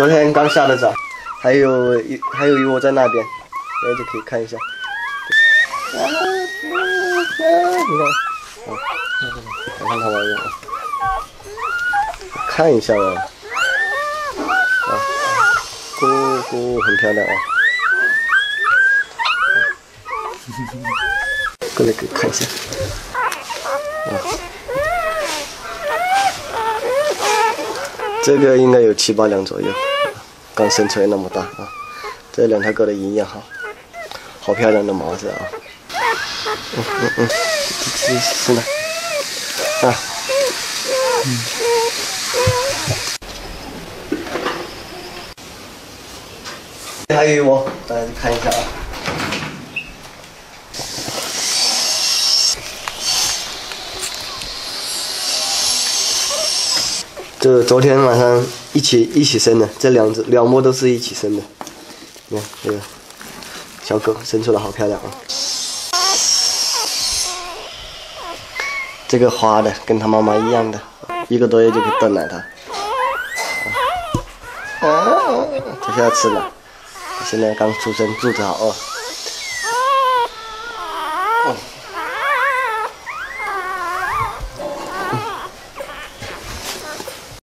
昨天刚下的崽，还有一还有一窝在那边，大家就可以看一下。啊，你看，啊，看看它玩意啊，看一下吧，啊，咕咕，很漂亮啊，过来给看一下，啊，这个应该有七八两左右，刚生出来那么大啊，这两条狗的营养好，好漂亮的毛色啊。嗯嗯嗯，是是的，啊，嗯，还有一窝，大家看一下啊。这昨天晚上一起一起生的，这两只两窝都是一起生的。你看这个小狗生出来好漂亮啊！这个花的跟它妈妈一样的，一个多月就可以断奶它。啊，现在吃了，现在刚出生，肚子好饿。